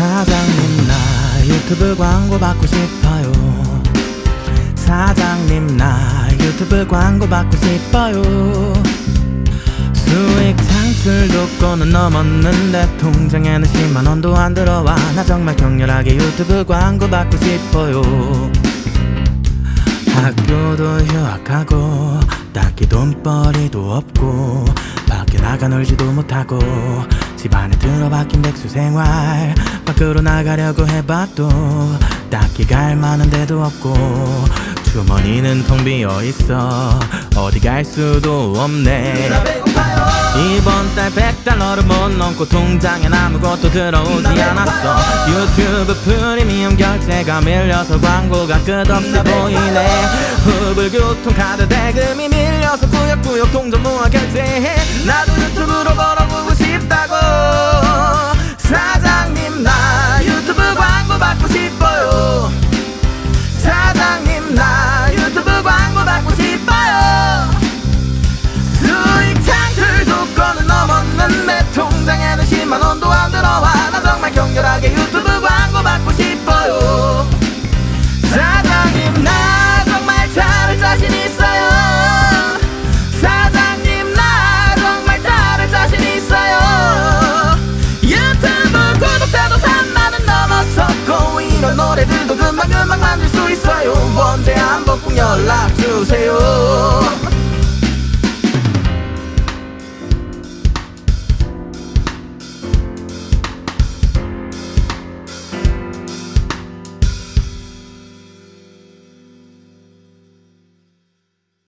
사장님 나 유튜브 광고 받고 싶어요. 사장님 나 유튜브 광고 받고 싶어요. 수익 창출 조건은 넘었는데 통장에는 10만원도 안 들어와. 나 정말 격렬하게 유튜브 광고 받고 싶어요. 학교도 휴학하고 딱히 돈벌이도 없고 밖에 나가 놀지도 못하고 집안에 들어박힌 백수 생활. 밖으로 나가려고 해봐도 딱히 갈 만한 데도 없고. 주머니는 텅 비어 있어. 어디 갈 수도 없네. 이번 달 100달러를 못 넘고 통장엔 아무것도 들어오지 않았어. 유튜브 프리미엄 결제가 밀려서 광고가 끝없이 보이네. 후불 교통카드 대금이 밀려서 꾸역꾸역 통장 모아 결제해. 나도 노래들도 금방금방 만들 수 있어요 언제 한번 꼭 연락 주세요